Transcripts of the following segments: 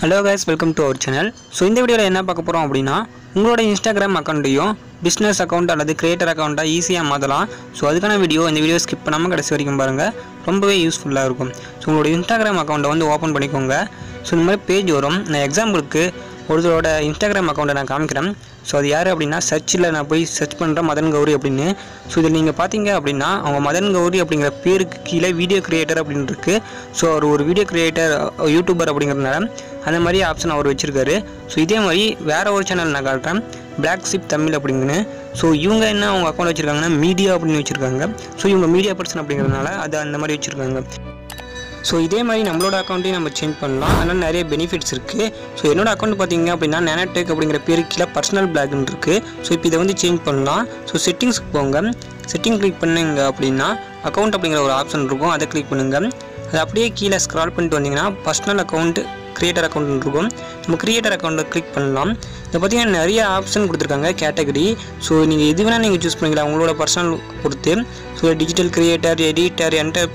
Hello guys welcome to our channel so இந்த வீடியோவில் என்ன பார்க்க போகிறோம் அப்படின்னா உங்களோட இன்ஸ்டாகிராம் அக்கௌண்ட்டையும் பிஸ்னஸ் அக்கௌண்ட் அல்லது கிரியேட்டர் அக்கௌண்ட்டாக ஈஸியாக மாற்றலாம் ஸோ அதுக்கான வீடியோ இந்த வீடியோ ஸ்கிப் பண்ணாமல் கடைசி வரைக்கும் பாருங்கள் ரொம்பவே யூஸ்ஃபுல்லாக இருக்கும். ஸோ உங்களோட இன்ஸ்டாகிராம் அக்கௌண்ட்டை வந்து ஓப்பன் பண்ணிக்கோங்க. ஸோ இந்த மாதிரி பேஜ் வரும். நான் எக்ஸாம்பிளுக்கு ஒருத்தரோட இன்ஸ்டாகிராம் அக்கௌண்ட்டை நான் காமிக்கிறேன். ஸோ அது யார் அப்படின்னா சர்ச்சில் நான் போய் சர்ச் பண்ணுறேன் மதன் கௌரி அப்படின்னு. ஸோ இதில் நீங்கள் பார்த்தீங்க அப்படின்னா அவங்க மதன் கௌரி அப்படிங்கிற பேருக்கு கீழே வீடியோ கிரியேட்டர் அப்படின்னு இருக்குது ஸோ அவர் ஒரு வீடியோ கிரியேட்டர் யூடியூபர் அப்படிங்கிறதுனால அந்த மாதிரி ஆப்ஷன் அவர் வச்சுருக்காரு. ஸோ இதே மாதிரி வேறு ஒரு சேனல் நான் காட்டுறேன். பிளாக் ஷிப் தமிழ் அப்படிங்கன்னு. ஸோ இவங்க என்ன அவங்க அக்கௌண்ட் வச்சுருக்காங்கன்னா மீடியா அப்படின்னு வச்சுருக்காங்க. ஸோ இவங்க மீடியா பர்சன் அப்படிங்கிறதுனால அது அந்த மாதிரி வச்சுருக்காங்க. ஸோ இதே மாதிரி நம்மளோட அக்கௌண்ட்டையும் நம்ம சேஞ்ச் பண்ணலாம். அதனால் நிறைய பெனிஃபிட்ஸ் இருக்குது ஸோ என்னோட அக்கௌண்ட் பார்த்தீங்க அப்படின்னா நேனடெக் அப்படிங்கிற பேர் கீழே பர்சனல் பிளாக்னு இருக்குது ஸோ இப்போ இதை வந்து சேஞ்ச் பண்ணலாம். ஸோ செட்டிங்ஸ்க்கு போங்க. செட்டிங் கிளிக் பண்ணுங்க அப்படின்னா அக்கௌண்ட் அப்படிங்கிற ஒரு ஆப்ஷன் இருக்கும். அதை கிளிக் பண்ணுங்கள் அது அப்படியே கீழே ஸ்க்ரால் பண்ணிட்டு வந்தீங்கன்னா பர்சனல் அக்கௌண்ட் கிரியேட்டர் அக்கௌண்ட் இருக்கும். நம்ம கிரியேட்டர் அக்கௌண்ட்டை கிளிக் பண்ணலாம். இதை பார்த்தீங்கன்னா நிறைய ஆப்ஷன் கொடுத்துருக்காங்க கேட்டகரி ஸோ நீங்கள் எது வேணால் நீங்கள் சூஸ் பண்ணிக்கலாம். உங்களோட பர்சனல் பொறுத்து so digital creator editor enter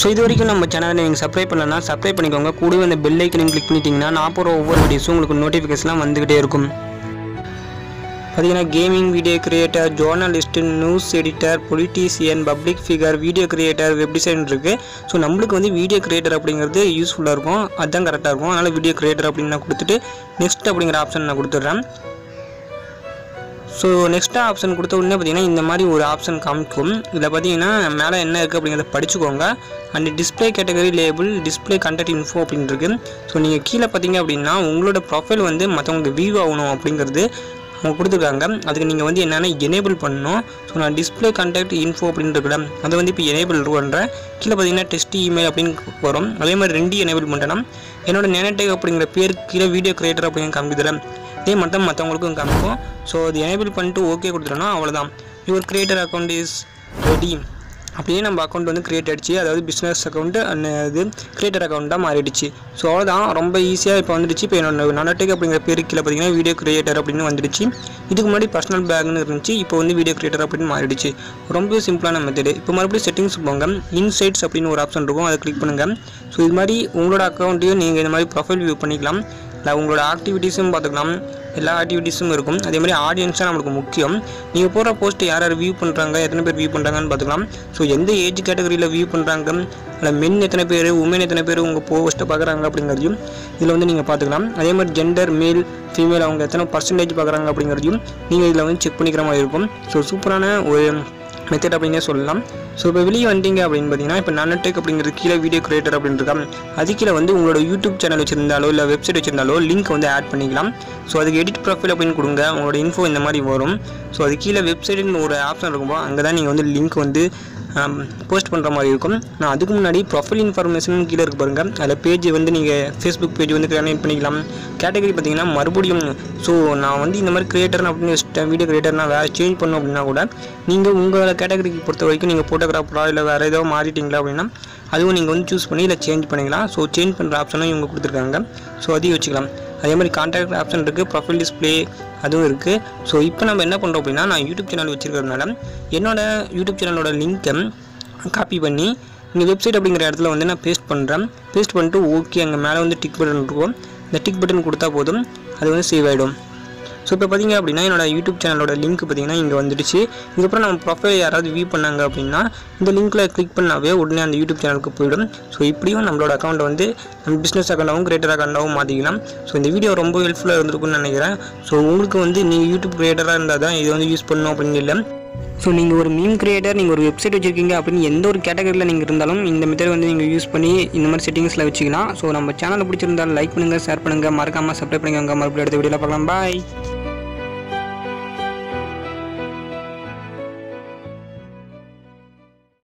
so இது வரைக்கும் நம்ம சேனலை நீங்கள் சப்ஸ்கிரைப் பண்ணலன்னா சப்ஸ்கிரைப் பண்ணிக்கோங்க. கூடவே அந்த பெல் ஐக்கனையும் கிளிக் பண்ணிட்டீங்கன்னா நான் போகிற ஒவ்வொரு வீடியோஸும் உங்களுக்கு நோட்டிஃபிகேஷன்லாம் வந்துக்கிட்டே இருக்கும். பார்த்தீங்கன்னா gaming video creator journalist news editor politician public figure video creator web design இருக்குது ஸோ நம்மளுக்கு வந்து வீடியோ கிரியேட்டர் அப்படிங்கிறது யூஸ்ஃபுல்லாக இருக்கும். அதுதான் கரெக்டாக இருக்கும். அதனால் வீடியோ கிரியேட்டர் அப்படின்னு நான் கொடுத்துட்டு நெக்ஸ்ட் அப்படிங்கிற ஆப்ஷன் நான் கொடுத்துட்றேன். ஸோ நெக்ஸ்ட்டாக ஆப்ஷன் கொடுத்த உடனே பார்த்தீங்கன்னா இந்த மாதிரி ஒரு ஆப்ஷன் காமிக்கும். இதில் பார்த்தீங்கன்னா மேலே என்ன இருக்குது அப்படிங்கிறத படிச்சுக்கோங்க. And display category label display contact info அப்படின்னு இருக்குது ஸோ நீங்கள் கீழே பார்த்தீங்க அப்படின்னா உங்களோட ப்ரொஃபைல் வந்து மற்றவங்களுக்கு வியூ ஆகணும் அப்படிங்கிறது அவங்க கொடுத்துருக்காங்க. அதுக்கு நீங்கள் வந்து என்னென்ன எனேபிள் பண்ணணும்? ஸோ நான் டிஸ்பிளே கான்டாக்ட் இன்ஃபோ அப்படின்னு இருக்கிறேன் அதை வந்து இப்போ எனேபிள் பண்ணுறேன் கீழே பார்த்தீங்கன்னா டெஸ்ட் இமெயில் அப்படின்னு வரும். அதே மாதிரி ரெண்டு எனேபிள் பண்ணிட்டேன்னா என்னோட நேனடெக் அப்படிங்கிற பேர் கீழே வீடியோ கிரியேட்டர் அப்படின்னு அதே மாதிரி தான் மற்றவங்களுக்கும் காமிக்கும் ஸோ அது எனேபிள் பண்ணிட்டு ஓகே கொடுத்துட்டோன்னா அவ்வளோதான் your creator account is ready அப்படியே நம்ம அக்கௌண்ட் வந்து கிரியேட் ஆகிடுச்சு அதாவது பிஸ்னஸ் அக்கௌண்ட்டு அண்ட் இது கிரியேட்டர் அக்கௌண்ட்டாக மாறிடுச்சு. ஸோ அவ்வளோதான் ரொம்ப ஈஸியாக இப்போ வந்துடுச்சு. இப்போ என்னோட நனடெக் அப்படிங்கிற பேரு கீழே பார்த்தீங்கன்னா வீடியோ கிரியேட்டர் அப்படின்னு வந்துடுச்சு. இதுக்கு முன்னாடி பர்சனல் பேக்னு இருந்துச்சு. இப்போ வந்து வீடியோ கிரியேட்டர் அப்படின்னு மாறிடுச்சு. ரொம்ப சிம்பிளான மெத்தடு இப்போ மறுபடியும் செட்டிங்ஸ் போங்க. இன்சைட்ஸ் அப்படின்னு ஒரு ஆப்ஷன் இருக்கும். அதை கிளிக் பண்ணுங்கள் ஸோ இது மாதிரி உங்களோட அக்கௌண்ட்டையும் நீங்கள் இந்த மாதிரி ப்ரொஃபைல் வியூ பண்ணிக்கலாம். இல்லை உங்களோட ஆக்டிவிட்டீஸும் பார்த்துக்கலாம். எல்லா ஆக்டிவிட்டீஸும் இருக்கும். அதே மாதிரி ஆடியன்ஸ் தான் நம்மளுக்கு முக்கியம். நீங்கள் போகிற போஸ்ட் யார் யார் வியூ பண்ணுறாங்க எத்தனை பேர் வியூ பண்ணுறாங்கன்னு பார்த்துக்கலாம். ஸோ எந்த ஏஜ் கேட்டகரியில் வியூ பண்ணுறாங்க இல்லை மென் எத்தனை பேர் உமன் எத்தனை பேர் உங்கள் போஸ்ட்டை பார்க்குறாங்க அப்படிங்கிறதையும் இதில் வந்து நீங்கள் பார்த்துக்கலாம். அதே மாதிரி ஜெண்டர் மேல் ஃபீமேல் அவங்க எத்தனை பர்சன்டேஜ் பார்க்குறாங்க அப்படிங்கிறதையும் நீங்கள் இதில் வந்து செக் பண்ணிக்கிற மாதிரி இருக்கும். ஸோ சூப்பரான ஒரு மெத்தட் அப்படின்னே சொல்லலாம். ஸோ இப்போ வெளியே வந்துட்டீங்க அப்படின்னு பார்த்தீங்கன்னா இப்போ நானடெக் அப்படிங்கிறது கீழே வீடியோ கிரியேட்டர் அப்படின்னு இருக்கா அது கீழே வந்து உங்களோட யூடியூப் சேனல் வச்சிருந்தாலோ இல்லை வெப்சைட் வச்சிருந்தாலோ லிங்க் வந்து ஆட் பண்ணிக்கலாம். ஸோ அதுக்கு எடிட் ப்ரொஃபைல் அப்படின்னு கொடுங்க. உங்களோட இன்ஃபோ இந்த மாதிரி வரும். ஸோ அது கீழே வெப்சைட்டுன்னு ஒரு ஆப்ஷன் இருக்கும்போது அங்கே தான் நீங்கள் வந்து லிங்க் வந்து போஸ்ட் பண்ணுற மாதிரி இருக்கும். நான் அதுக்கு முன்னாடி ப்ரொஃபைல் இன்ஃபர்மேஷன் கீழே இருக்கு பாருங்கள் அதில் பேஜ் வந்து நீங்கள் ஃபேஸ்புக் பேஜ் வந்து கிரியேட் பண்ணிக்கலாம். கேட்டகரி பார்த்தீங்கன்னா மறுபடியும் ஸோ நான் வந்து இந்த மாதிரி கிரியேட்டர்னு அப்படின்னு வீடியோ கிரியேட்டர் வேறு சேஞ்ச் பண்ணணும் அப்படின்னா கூட நீங்கள் உங்கள் கேட்டகரிக்கு பொறுத்த வரைக்கும் நீங்கள் ஃபோட்டோகிராஃபராக இல்லை வேறு ஏதோ மாறிட்டீங்களா அப்படின்னா அதுவும் நீங்கள் வந்து சூஸ் பண்ணி இல்லை சேஞ்ச் பண்ணிக்கலாம். ஸோ சேஞ்ச் பண்ணுற ஆப்ஷனும் இவங்க கொடுத்துருக்காங்க. ஸோ அதையும் வச்சுக்கலாம். அதே மாதிரி கான்டாக்ட் ஆப்ஷன் இருக்குது ப்ரொஃபைல் டிஸ்பிளே அதுவும் இருக்குது ஸோ இப்போ நம்ம என்ன பண்ணுறோம் அப்படின்னா நான் யூடியூப் சேனல் வச்சுருக்கிறதுனால என்னோட யூடியூப் சேனலோட லிங்க்கை காப்பி பண்ணி இந்த வெப்சைட் அப்படிங்கிற இடத்துல வந்து நான் பேஸ்ட் பண்ணுறேன் பேஸ்ட் பண்ணிட்டு ஓகே அங்கே மேலே வந்து டிக் பட்டன் இருக்கும். இந்த டிக் பட்டன் கொடுத்தா போதும். அது வந்து சேவ் ஆகிடும் ஸோ இப்போ பார்த்தீங்க அப்படின்னா என்னோட யூடியூப் சேனலோட லிங்க் பார்த்தீங்கன்னா இங்கே வந்துடுச்சு. இதுக்கப்புறம் நம்ம ப்ரொஃபைல் யாராவது வியூ பண்ணாங்க அப்படின்னா இந்த லிங்க்கில் கிளிக் பண்ணாவே உடனே அந்த யூடியூப் சேனலுக்கு போயிடும். ஸோ இப்படியும் நம்மளோட அக்கௌண்ட்டை வந்து நம்ம பிஸ்னஸ் அக்கௌண்ட்டாகவும் கிரியேட்டர் அக்கௌண்ட்டாகவும் மாற்றிக்கலாம் ஸோ இந்த வீடியோ ரொம்ப ஹெல்ப்ஃபுல்லாக இருந்திருக்கும்னு நினைக்கிறேன். ஸோ உங்களுக்கு வந்து நீங்கள் யூடியூப் கிரியேட்டராக இருந்தால் தான் இது வந்து யூஸ் பண்ணணும் அப்படின்னு இல்லை. ஸோ நீங்கள் ஒரு மீம் கிரியேட்டர் நீங்கள் ஒரு வெப்சைட் வச்சுருக்கீங்க அப்படின்னு எந்த ஒரு கேட்டகரியில் நீங்கள் இருந்தாலும் இந்த மெத்தட் வந்து நீங்கள் யூஸ் பண்ணி இந்த மாதிரி செட்டிங்ஸில் வச்சுக்கலாம். ஸோ நம்ம சேனலில் பிடிச்சிருந்தாலும் லைக் பண்ணுங்கள் ஷேர் பண்ணுங்கள் மறக்காமல் சப்ஸ்கிரைப் பண்ணிக்கோங்க. மறுபடியும் அடுத்த வீடியோவில் பார்க்கலாம். பாய்